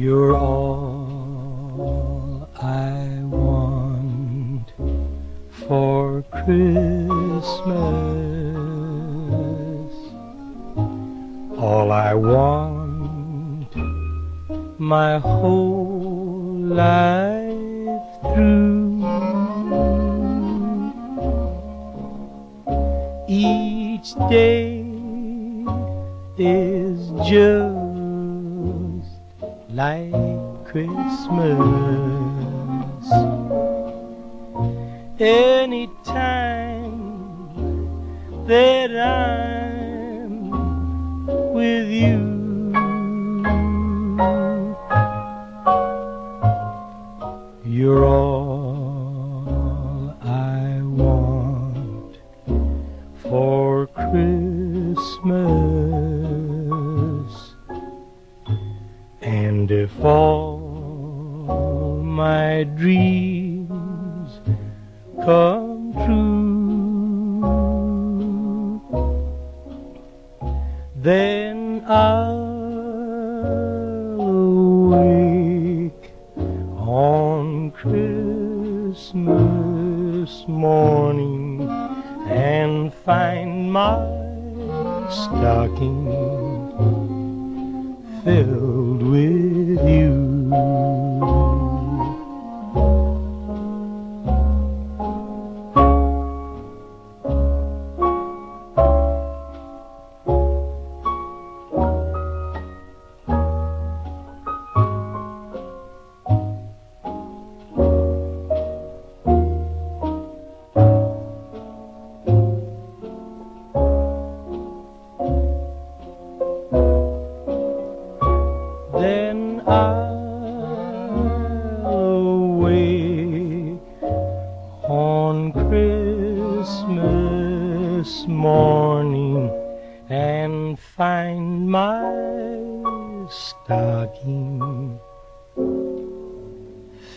You're all I want for Christmas. All I want my whole life through. Each day is just like Christmas. Anytime that I'm with you, you're all I want for Christmas. And if all my dreams come true, then I'll awake on Christmas morning and find my stocking filled with on Christmas morning and find my stocking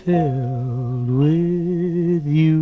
filled with you.